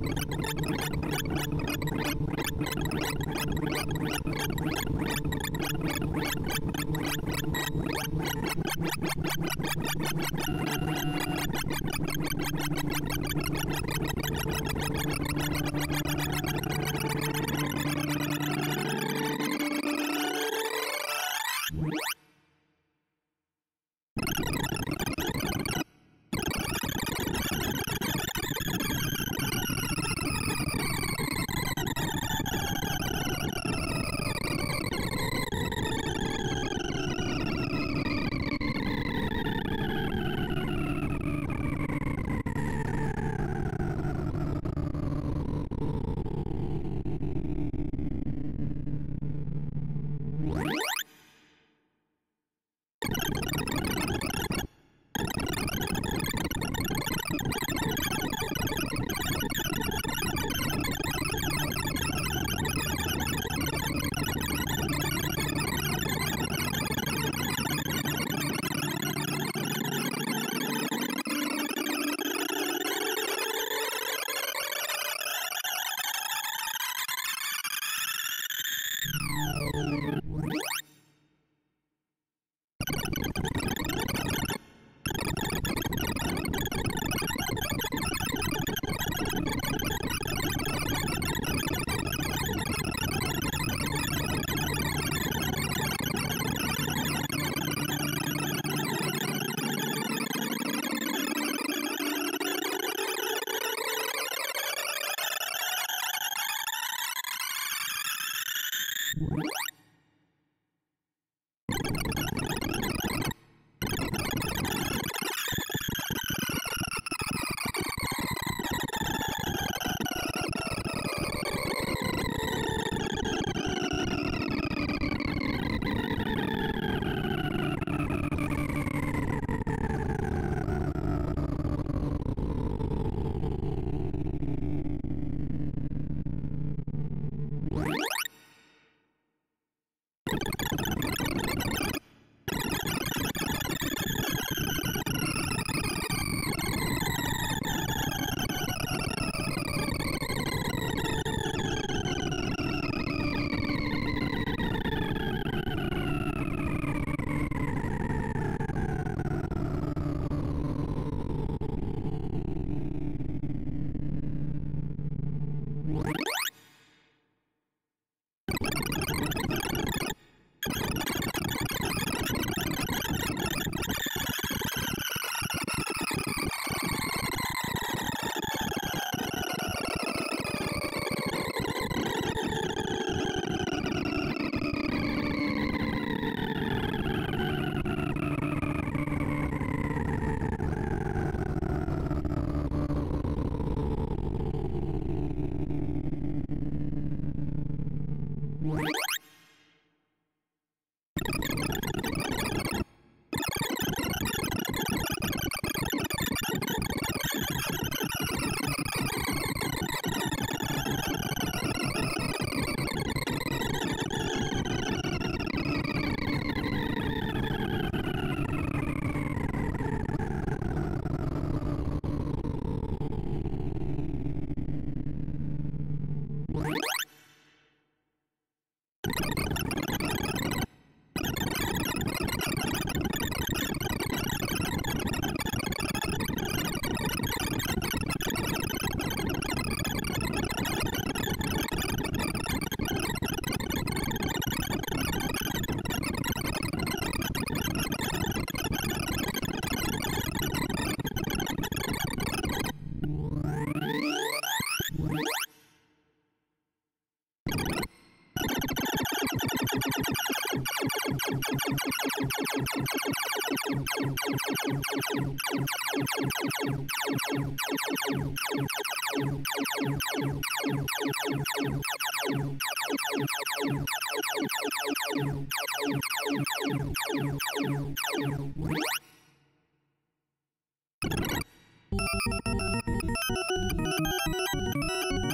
you なるほど。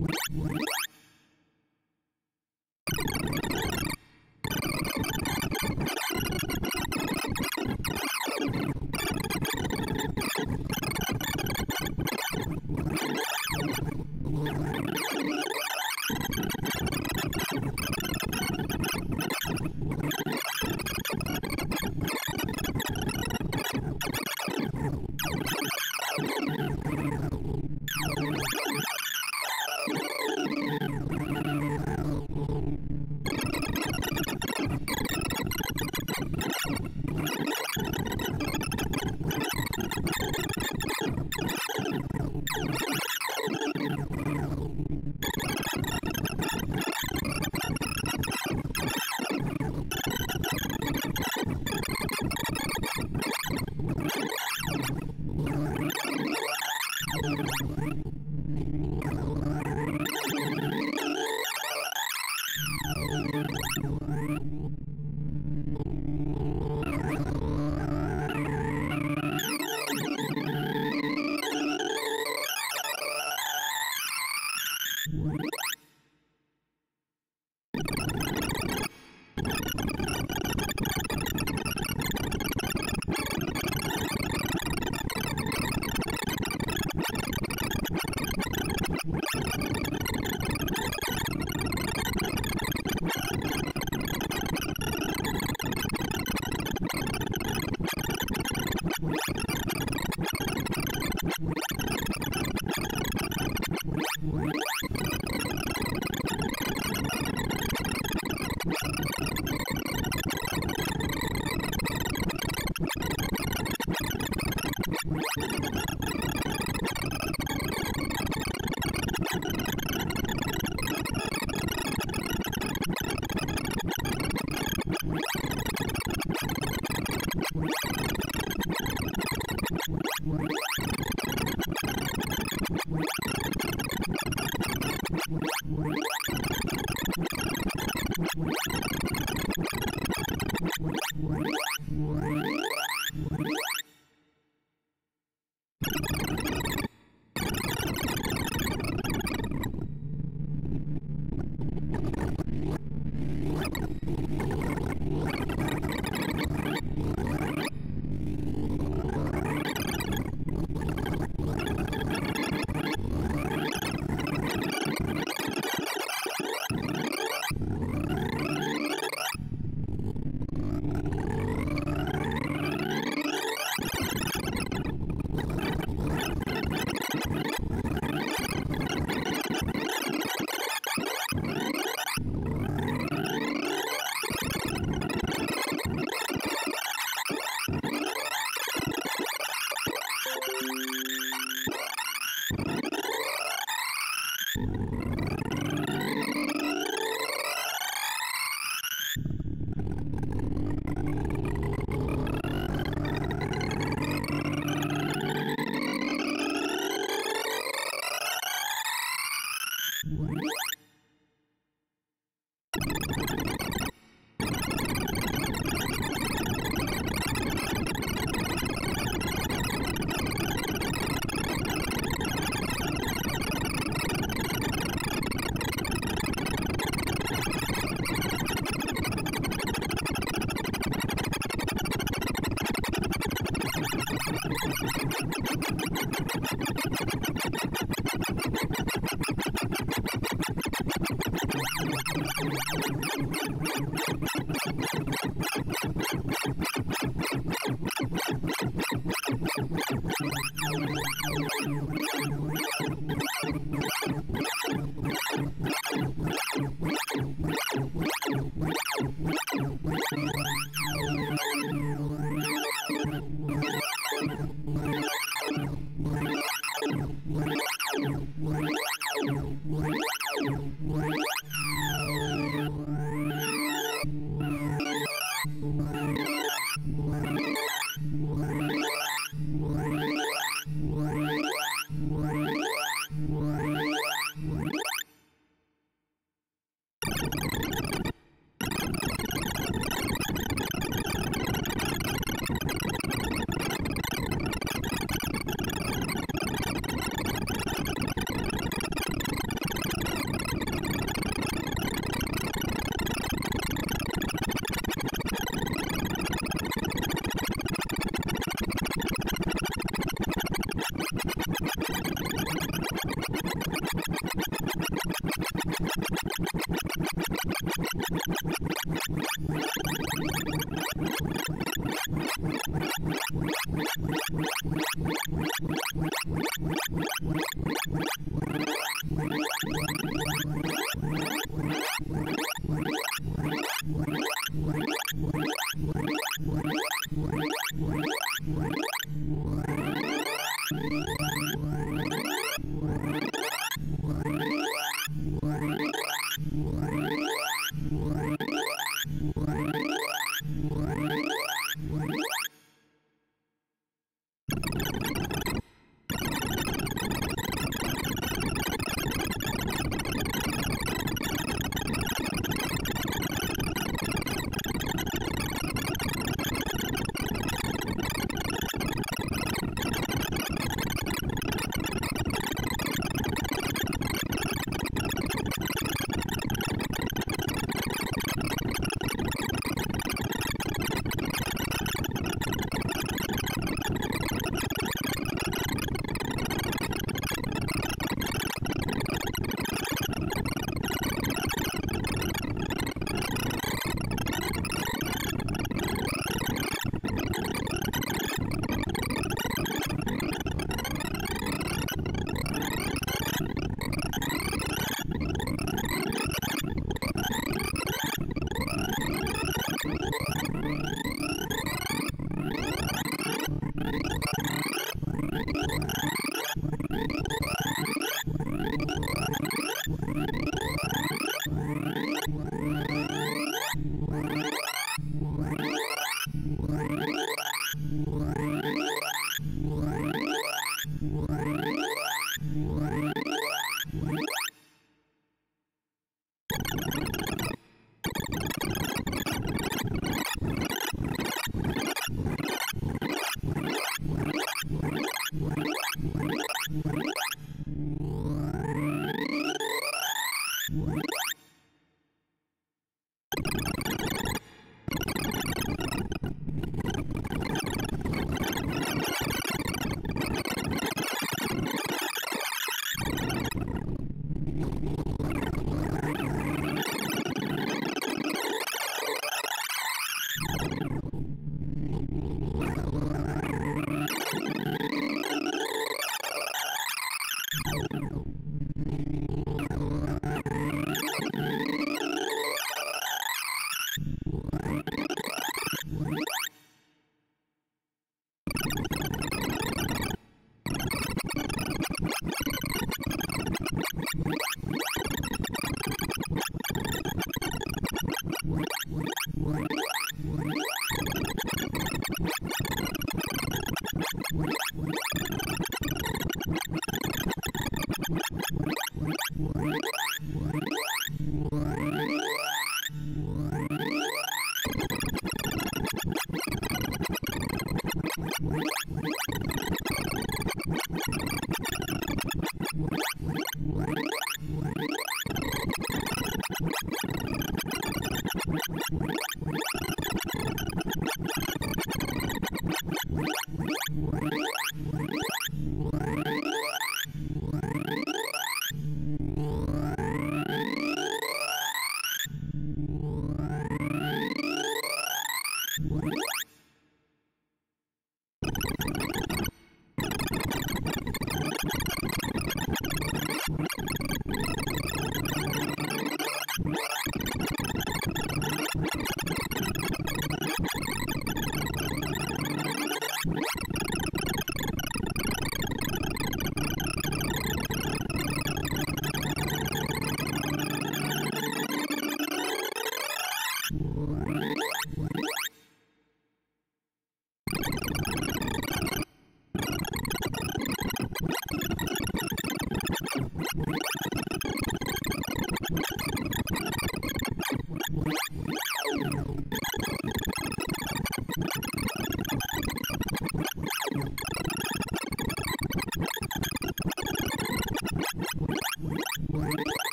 What?